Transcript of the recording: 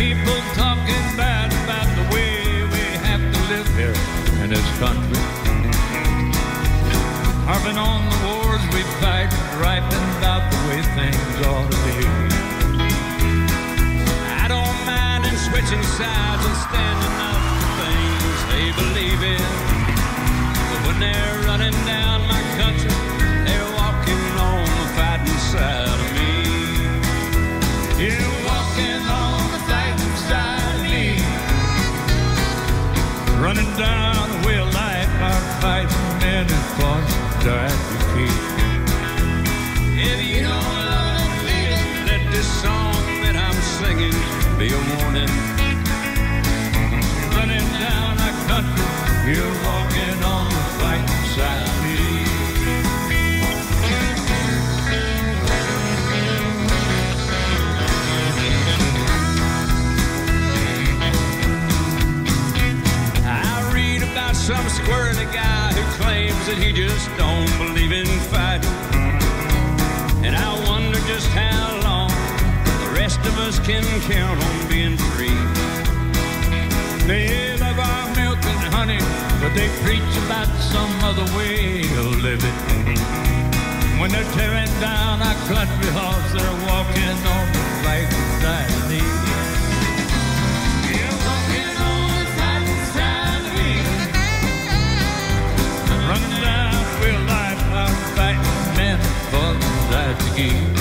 people talking bad about the way we have to live here in this country. Harping on the wars we fight, griping about the way things ought to be. I don't mind in switching sides and standing up for things they believe in. Down way of our men and fought died to keep. If you don't love it, let this song that I'm singing be a warning. Some squirrely guy who claims that he just don't believe in fighting. And I wonder just how long the rest of us can count on being free. They love our milk and honey, but they preach about some other way of living. When they're tearing down key.